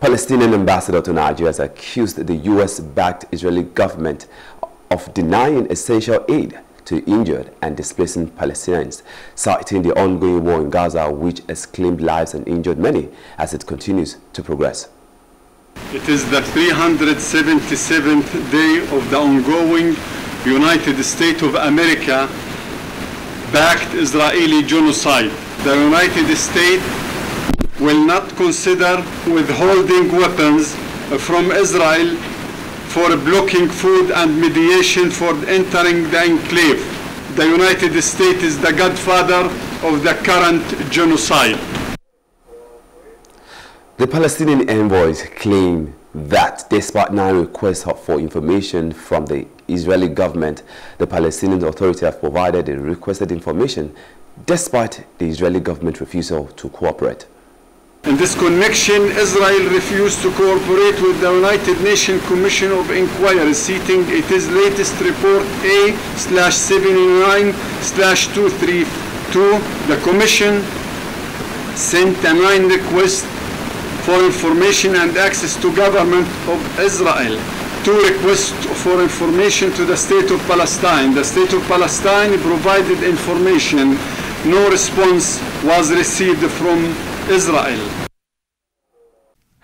Palestinian ambassador to Nigeria has accused the U.S.-backed Israeli government of denying essential aid to injured and displacing Palestinians, citing the ongoing war in Gaza, which has claimed lives and injured many as it continues to progress. It is the 377th day of the ongoing United States of America backed Israeli genocide. The United States will not consider withholding weapons from Israel for blocking food and mediation for entering the enclave. The United States is the godfather of the current genocide. The Palestinian envoys claim that despite nine requests for information from the Israeli government, the Palestinian Authority have provided the requested information despite the Israeli government refusal to cooperate. In this connection, Israel refused to cooperate with the United Nations Commission of Inquiry, citing its latest report A 79 232. The Commission sent a nine request for information and access to government of Israel. Two requests for information to the State of Palestine. The State of Palestine provided information. No response was received from Israel.